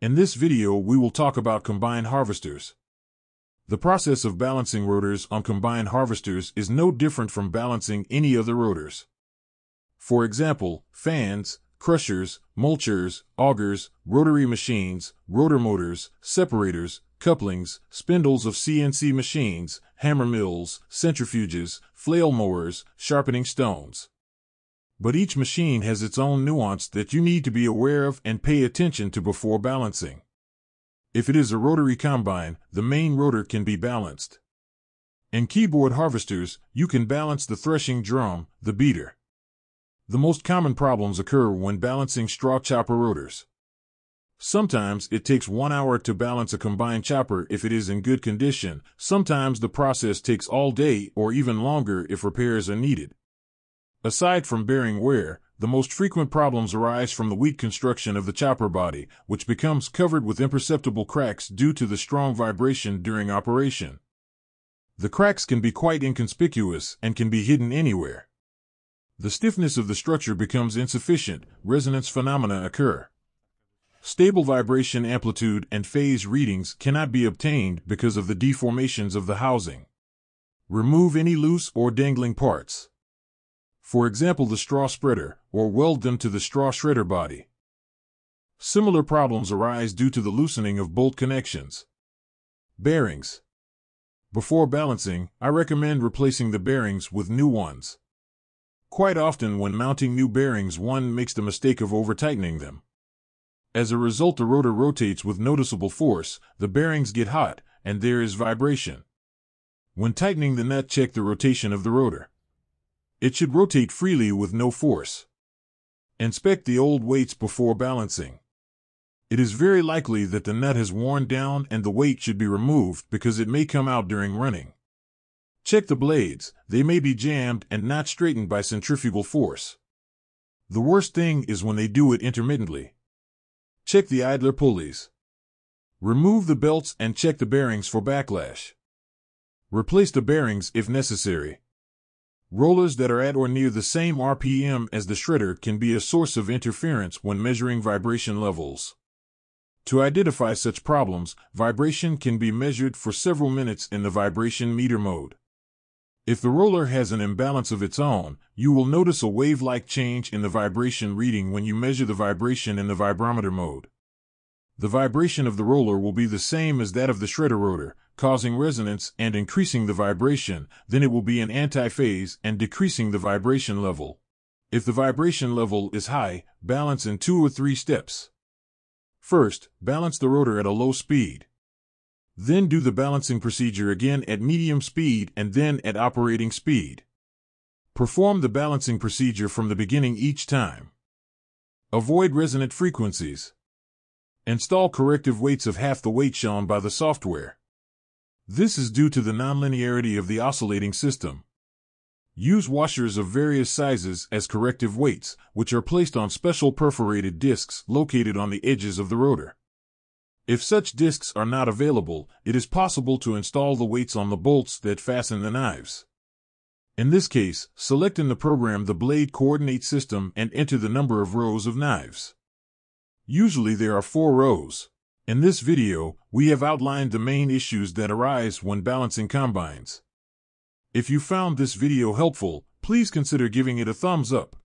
In this video we will talk about combine harvesters. The process of balancing rotors on combine harvesters is no different from balancing any other rotors. For example, fans, crushers, mulchers, augers, rotary machines, rotor motors, separators, couplings, spindles of CNC machines, hammer mills, centrifuges, flail mowers, sharpening stones. But each machine has its own nuance that you need to be aware of and pay attention to before balancing. If it is a rotary combine, the main rotor can be balanced. In keyboard harvesters, you can balance the threshing drum, the beater. The most common problems occur when balancing straw chopper rotors. Sometimes it takes one hour to balance a combine chopper if it is in good condition. Sometimes the process takes all day or even longer if repairs are needed. Aside from bearing wear, the most frequent problems arise from the weak construction of the chopper body, which becomes covered with imperceptible cracks due to the strong vibration during operation. The cracks can be quite inconspicuous and can be hidden anywhere. The stiffness of the structure becomes insufficient, resonance phenomena occur. Stable vibration amplitude and phase readings cannot be obtained because of the deformations of the housing. Remove any loose or dangling parts. For example, the straw spreader, or weld them to the straw shredder body. Similar problems arise due to the loosening of bolt connections. Bearings. Before balancing, I recommend replacing the bearings with new ones. Quite often when mounting new bearings one makes the mistake of over-tightening them. As a result, the rotor rotates with noticeable force, the bearings get hot, and there is vibration. When tightening the nut, check the rotation of the rotor. It should rotate freely with no force. Inspect the old weights before balancing. It is very likely that the nut has worn down and the weight should be removed because it may come out during running. Check the blades, they may be jammed and not straightened by centrifugal force. The worst thing is when they do it intermittently. Check the idler pulleys. Remove the belts and check the bearings for backlash. Replace the bearings if necessary. Rollers that are at or near the same RPM as the shredder can be a source of interference when measuring vibration levels. To identify such problems, vibration can be measured for several minutes in the vibration meter mode. If the roller has an imbalance of its own, you will notice a wave-like change in the vibration reading when you measure the vibration in the vibrometer mode. The vibration of the roller will be the same as that of the shredder rotor, causing resonance and increasing the vibration, then it will be in antiphase and decreasing the vibration level. If the vibration level is high, balance in two or three steps. First, balance the rotor at a low speed. Then do the balancing procedure again at medium speed and then at operating speed. Perform the balancing procedure from the beginning each time. Avoid resonant frequencies. Install corrective weights of half the weight shown by the software. This is due to the nonlinearity of the oscillating system. Use washers of various sizes as corrective weights, which are placed on special perforated discs located on the edges of the rotor. If such discs are not available, it is possible to install the weights on the bolts that fasten the knives. In this case, select in the program the blade coordinate system and enter the number of rows of knives. Usually there are four rows. In this video, we have outlined the main issues that arise when balancing combines. If you found this video helpful, please consider giving it a thumbs up.